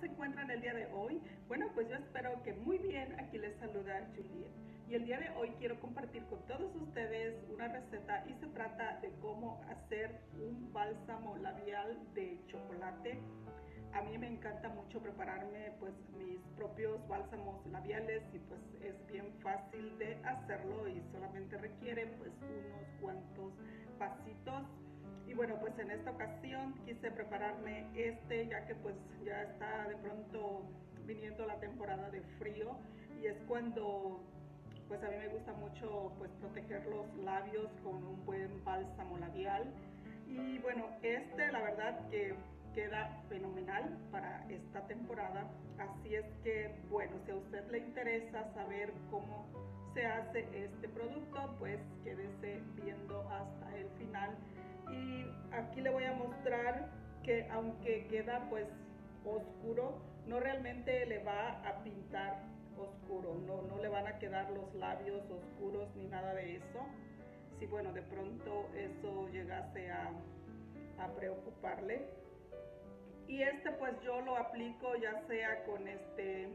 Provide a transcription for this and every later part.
se encuentran el día de hoy? Bueno, pues yo espero que muy bien. Aquí les saluda Juliet. Y el día de hoy quiero compartir con todos ustedes una receta y se trata de cómo hacer un bálsamo labial de chocolate. A mí me encanta mucho prepararme pues mis propios bálsamos labiales y pues es bien fácil de hacerlo y solamente requiere pues unos cuantos pasitos y bueno, pues en esta ocasión quise prepararme este ya que pues ya está de pronto viniendo la temporada de frío y es cuando pues a mí me gusta mucho pues proteger los labios con un buen bálsamo labial. Y bueno, este la verdad que queda fenomenal para esta temporada. Así es que, bueno, si a usted le interesa saber cómo se hace este producto, pues quédese viendo hasta el final y aquí le voy a mostrar que aunque queda pues oscuro, no realmente le va a pintar oscuro, no, no le van a quedar los labios oscuros ni nada de eso. Si bueno, de pronto eso llegase a, preocuparle. Y este pues yo lo aplico ya sea con este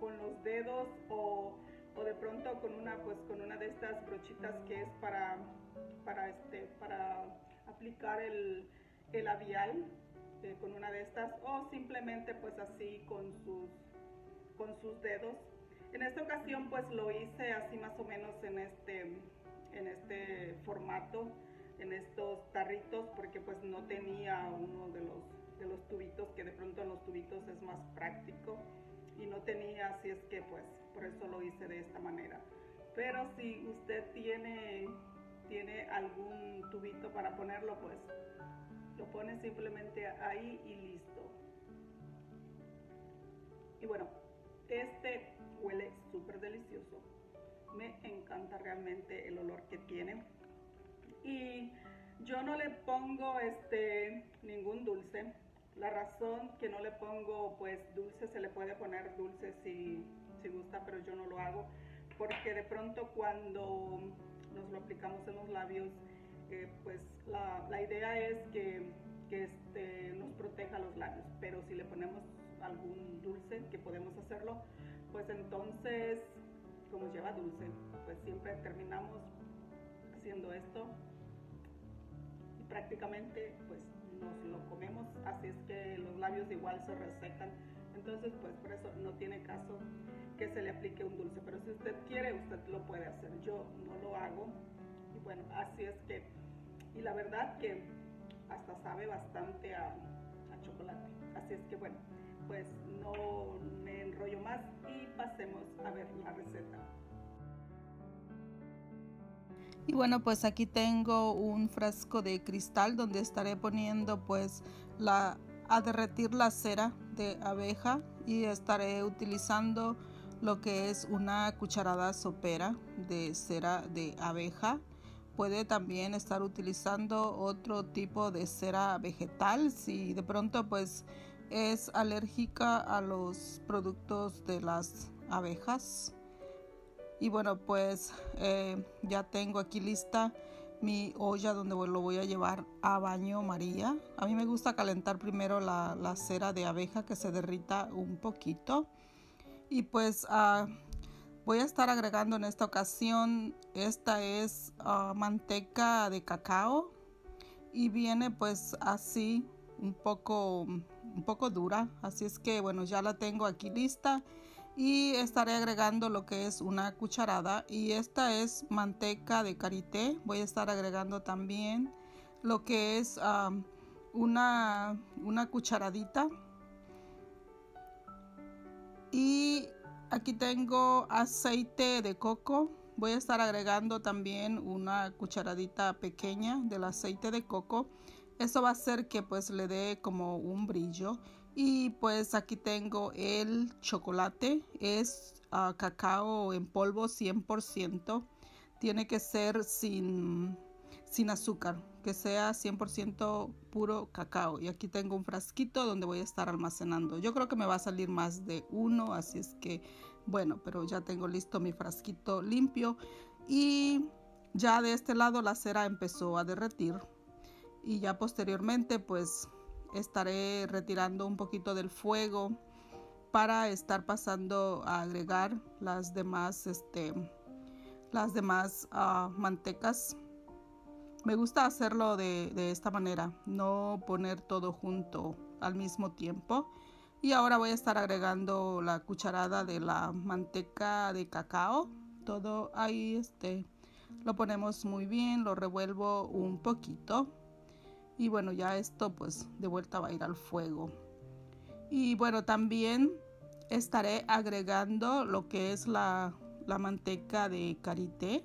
con los dedos o, o de pronto con una pues con una de estas brochitas que es para para este para aplicar el, labial eh, con una de estas o simplemente pues así con sus, con sus dedos. En esta ocasión pues lo hice así más o menos en este, en este formato, en estos tarritos porque pues no tenía uno de los, de los tubitos que de pronto en los tubitos es más práctico y no tenía así es que pues por eso lo hice de esta manera. Pero si usted tiene tiene algún tubito para ponerlo, pues lo pone simplemente ahí y listo. Y bueno, este huele súper delicioso. Me encanta realmente el olor que tiene. Y yo no le pongo este ningún dulce. La razón que no le pongo pues dulce, se le puede poner dulce si, si gusta, pero yo no lo hago. Porque de pronto cuando nos lo aplicamos en los labios, eh, pues la, la, idea es que, que este, nos proteja los labios, pero si le ponemos algún dulce, que podemos hacerlo, pues entonces, como lleva dulce, pues siempre terminamos haciendo esto y prácticamente pues nos lo comemos, así es que los labios igual se resecan, entonces pues por eso no tiene caso que se le aplique un dulce, pero si usted quiere, usted lo puede hacer. Yo no lo hago y bueno, así es que, y la verdad que hasta sabe bastante a, chocolate. Así es que bueno, pues no me enrollo más y pasemos a ver la receta. Y bueno, pues aquí tengo un frasco de cristal donde estaré poniendo pues la a derretir la cera de abeja y estaré utilizando lo que es una cucharada sopera de cera de abeja. Puede también estar utilizando otro tipo de cera vegetal si de pronto pues es alérgica a los productos de las abejas. Y bueno pues eh, ya tengo aquí lista mi olla donde lo voy a llevar a baño María. A mí me gusta calentar primero la, la cera de abeja que se derrita un poquito. Y pues uh, voy a estar agregando en esta ocasión, esta es uh, manteca de cacao y viene pues así un poco, un poco dura. Así es que bueno, ya la tengo aquí lista y estaré agregando lo que es una cucharada y esta es manteca de karité voy a estar agregando también lo que es una, una cucharadita y aquí tengo aceite de coco. Voy a estar agregando también una cucharadita pequeña del aceite de coco. Eso va a hacer que pues le dé como un brillo. Y pues aquí tengo el chocolate. Es uh, cacao en polvo 100%. Tiene que ser sin sin azúcar, que sea 100% puro cacao. Y aquí tengo un frasquito donde voy a estar almacenando. Yo creo que me va a salir más de uno, así es que bueno, pero ya tengo listo mi frasquito limpio. Y ya de este lado la cera empezó a derretir. Y ya posteriormente pues estaré retirando un poquito del fuego para estar pasando a agregar las demás este las demás uh, mantecas. Me gusta hacerlo de, de, esta manera no poner todo junto al mismo tiempo. Y ahora voy a estar agregando la cucharada de la manteca de cacao. Todo ahí este lo ponemos muy bien lo revuelvo un poquito y bueno ya esto pues de vuelta va a ir al fuego. Y bueno también estaré agregando lo que es la, la manteca de karité.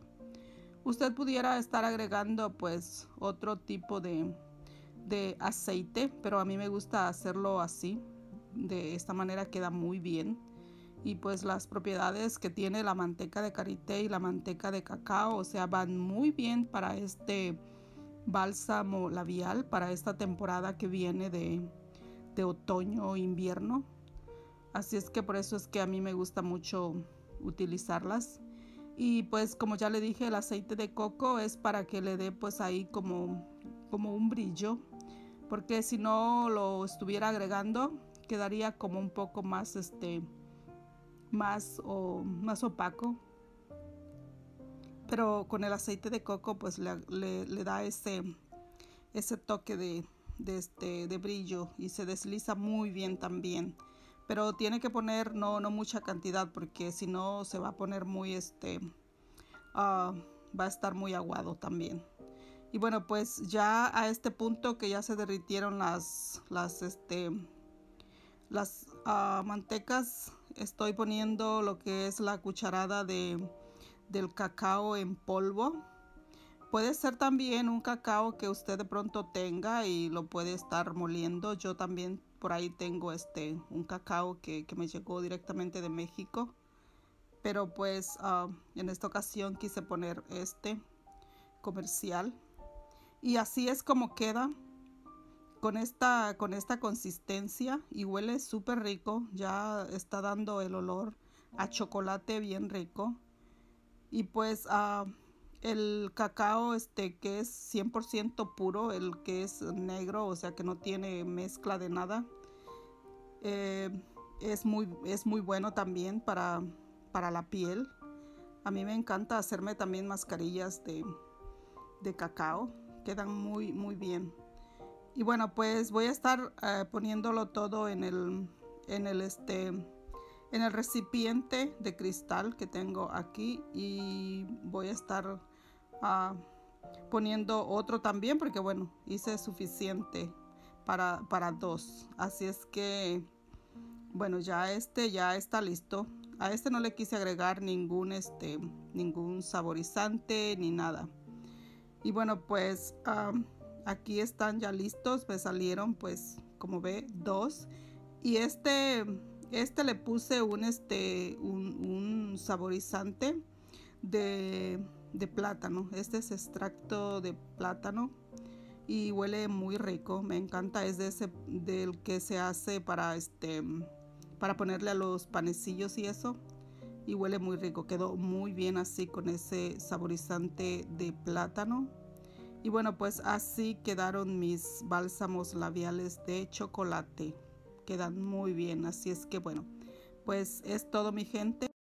Usted pudiera estar agregando pues otro tipo de, de aceite pero a mí me gusta hacerlo así de esta manera queda muy bien. Y pues las propiedades que tiene la manteca de karité y la manteca de cacao o sea van muy bien para este bálsamo labial para esta temporada que viene de, de otoño o invierno. Así es que por eso es que a mí me gusta mucho utilizarlas. Y pues como ya le dije el aceite de coco es para que le dé pues ahí como como un brillo porque si no lo estuviera agregando quedaría como un poco más este más o más opaco pero con el aceite de coco pues le, le, da ese ese toque de, este de brillo y se desliza muy bien también. Pero tiene que poner no no mucha cantidad porque si no se va a poner muy este uh, va a estar muy aguado también. Y bueno pues ya a este punto que ya se derritieron las las este las uh, mantecas estoy poniendo lo que es la cucharada de, del cacao en polvo. Puede ser también un cacao que usted de pronto tenga y lo puede estar moliendo. Yo también por ahí tengo este un cacao que, que me llegó directamente de México. Pero pues uh, en esta ocasión quise poner este comercial. Y así es como queda con esta, con esta consistencia. Y huele súper rico. Ya está dando el olor a chocolate bien rico. Y pues uh, el cacao este que es 100% puro, el que es negro, o sea que no tiene mezcla de nada. Eh, es, muy, es muy bueno también para, para la piel. A mí me encanta hacerme también mascarillas de, de cacao. Quedan muy, muy bien y bueno pues voy a estar eh, poniéndolo todo en el en el este en el recipiente de cristal que tengo aquí y voy a estar ah, poniendo otro también porque bueno hice suficiente para, para dos. Así es que bueno ya este ya está listo. A este no le quise agregar ningún este ningún saborizante ni nada. Y bueno pues ah, aquí están ya listos me salieron pues como ve dos. Y este este le puse un este un, saborizante de, de, plátano. Este es extracto de plátano y huele muy rico. Me encanta. Es de ese del que se hace para este para ponerle a los panecillos y eso. Y huele muy rico. Quedó muy bien así con ese saborizante de plátano. Y bueno, pues así quedaron mis bálsamos labiales de chocolate. Quedan muy bien, así es que bueno, pues es todo mi gente.